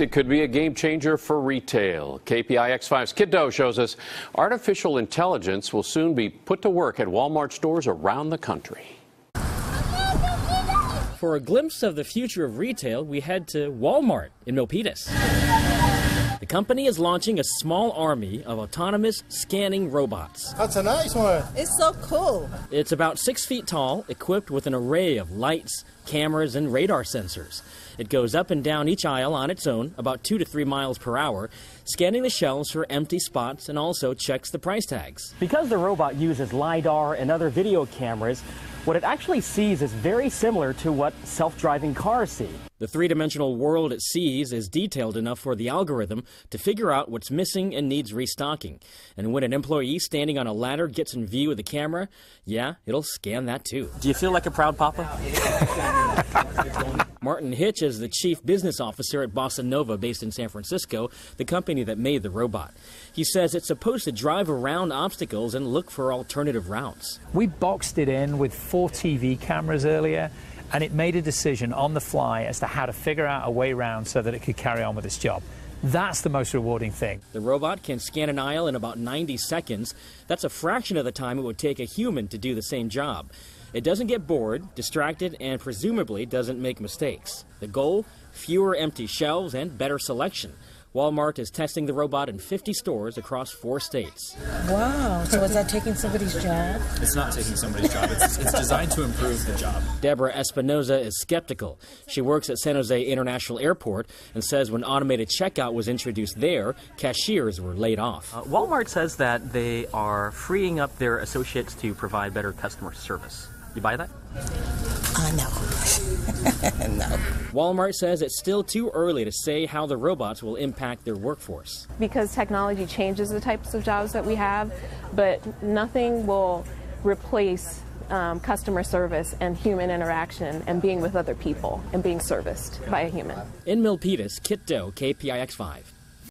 It could be a game changer for retail. KPIX5's Kit Do shows us artificial intelligence will soon be put to work at Walmart stores around the country. For a glimpse of the future of retail, we head to Walmart in Milpitas. The company is launching a small army of autonomous scanning robots. That's a nice one. It's so cool. It's about six feet tall, equipped with an array of lights, cameras, and radar sensors. It goes up and down each aisle on its own, about two to three miles per hour, scanning the shelves for empty spots and also checks the price tags. Because the robot uses LiDAR and other video cameras, what it actually sees is very similar to what self driving cars see. The three dimensional world it sees is detailed enough for the algorithm to figure out what's missing and needs restocking. And when an employee standing on a ladder gets in view of the camera, yeah, it'll scan that too. Do you feel like a proud papa? Martin Hitch is the chief business officer at Bossa Nova, based in San Francisco, the company that made the robot. He says it's supposed to drive around obstacles and look for alternative routes. We boxed it in with four TV cameras earlier, and it made a decision on the fly as to how to figure out a way around so that it could carry on with its job. That's the most rewarding thing. The robot can scan an aisle in about 90 seconds. That's a fraction of the time it would take a human to do the same job. It doesn't get bored, distracted, and presumably doesn't make mistakes. The goal? Fewer empty shelves and better selection. Walmart is testing the robot in 50 stores across four states. Wow. So is that taking somebody's job? It's not taking somebody's job. It's, it's designed to improve the job. Deborah Espinoza is skeptical. She works at San Jose International Airport and says when automated checkout was introduced there, cashiers were laid off. Uh, Walmart says that they are freeing up their associates to provide better customer service. You buy that? Uh, no. no. Walmart says it's still too early to say how the robots will impact their workforce. Because technology changes the types of jobs that we have, but nothing will replace um, customer service and human interaction and being with other people and being serviced by a human. In Milpitas, Kit Do, KPIX 5.